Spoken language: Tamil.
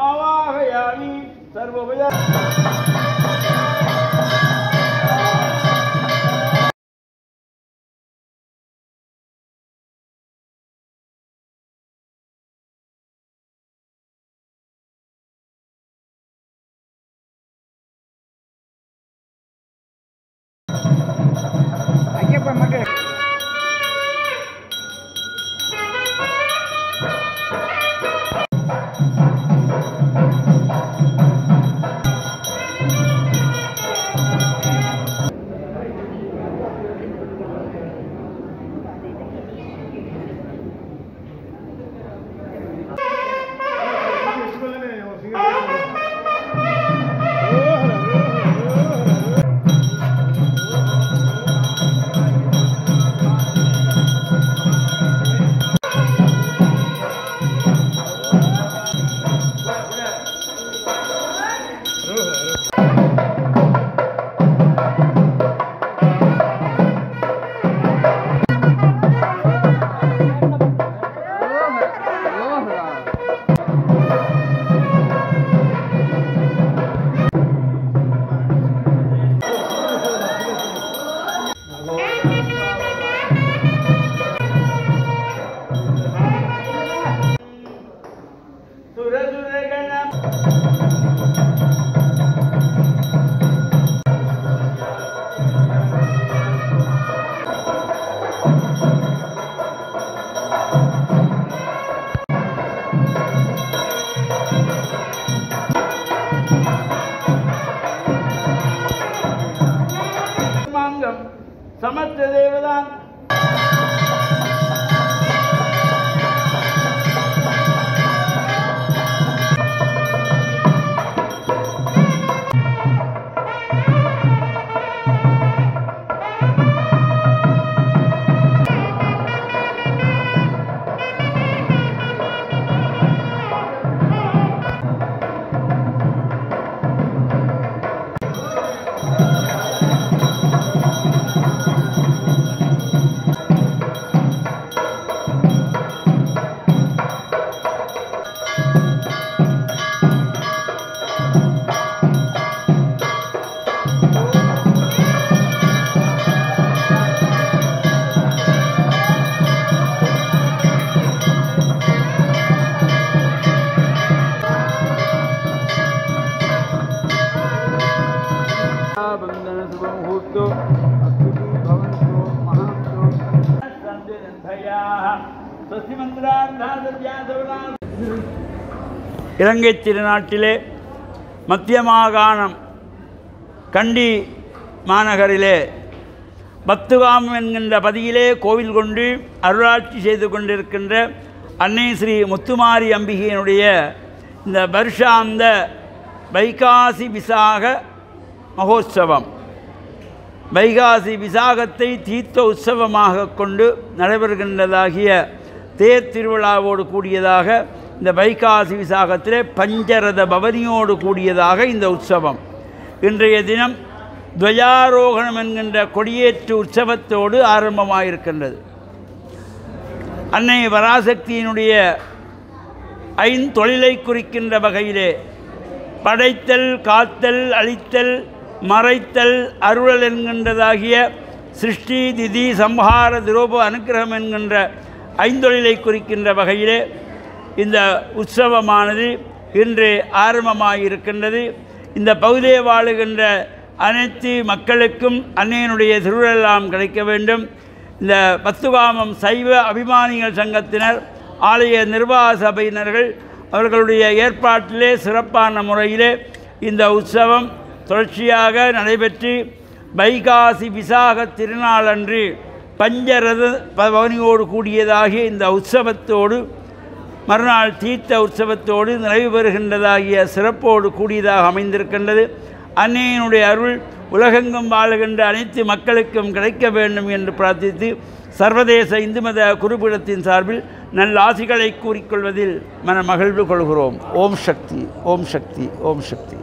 ஆவாகயாமி சர்வோபய ஐயப்பன் மட்டும் சமஸ்த தேவதான் मुहूर्तो अस्तु भवन्तु महान्तो இலங்கை திருநாட்டிலே மத்திய மாகாணம் கண்டி மாநகரிலே பத்துகாமம் என்கின்ற பதியிலே கோவில் கொண்டு அருளாட்சி செய்து கொண்டிருக்கின்ற அன்னை ஸ்ரீ முத்துமாரி அம்பிகையினுடைய இந்த வருஷாந்த வைகாசி விசாக மகோத்சவம். வைகாசி விசாகத்தை தீர்த்த உற்சவமாக கொண்டு நடைபெறுகின்றதாகிய தேர் திருவிழாவோடு கூடியதாக இந்த வைகாசி விசாகத்திலே பஞ்சரத பவனியோடு கூடியதாக இந்த உற்சவம். இன்றைய தினம் துவயாரோகணம் என்கின்ற கொடியேற்று உற்சவத்தோடு ஆரம்பமாயிருக்கின்றது. அன்னை வராசக்தியினுடைய ஐந்தொழிலை குறிக்கின்ற வகையிலே படைத்தல் காத்தல் அழித்தல் மறைத்தல் அருளல் என்கின்றதாகிய சிருஷ்டி திதி சம்ஹார துரோப அனுக்கிரகம் என்கின்ற ஐந்தொழிலை குறிக்கின்ற வகையிலே இந்த உற்சவமானது இன்று ஆரம்பமாகியிருக்கின்றது இந்த பகுதியை வாழுகின்ற அனைத்து மக்களுக்கும் அன்னையனுடைய திருவிழெல்லாம் கிடைக்க வேண்டும். இந்த பத்துகாமம் சைவ அபிமானிகள் சங்கத்தினர் ஆலய நிர்வாக சபையினர்கள் அவர்களுடைய ஏற்பாட்டிலே சிறப்பான முறையிலே இந்த உற்சவம் தொடர்ச்சியாக நடைபெற்று வைகாசி விசாக திருநாளன்று பஞ்சரத பவனியோடு கூடியதாகிய இந்த உற்சவத்தோடு மறுநாள் தீர்த்த உற்சவத்தோடு நிறைவு பெறுகின்றதாகிய சிறப்போடு கூடியதாக அமைந்திருக்கின்றது. அன்னையினுடைய அருள் உலகெங்கும் வாழுகின்ற அனைத்து மக்களுக்கும் கிடைக்க வேண்டும் என்று பிரார்த்தித்து சர்வதேச இந்து மத குறிப்பிடத்தின் சார்பில் நல்ல ஆசிகளை கூறிக்கொள்வதில் மன மகிழ்வு கொள்கிறோம். ஓம் சக்தி ஓம் சக்தி ஓம் சக்தி.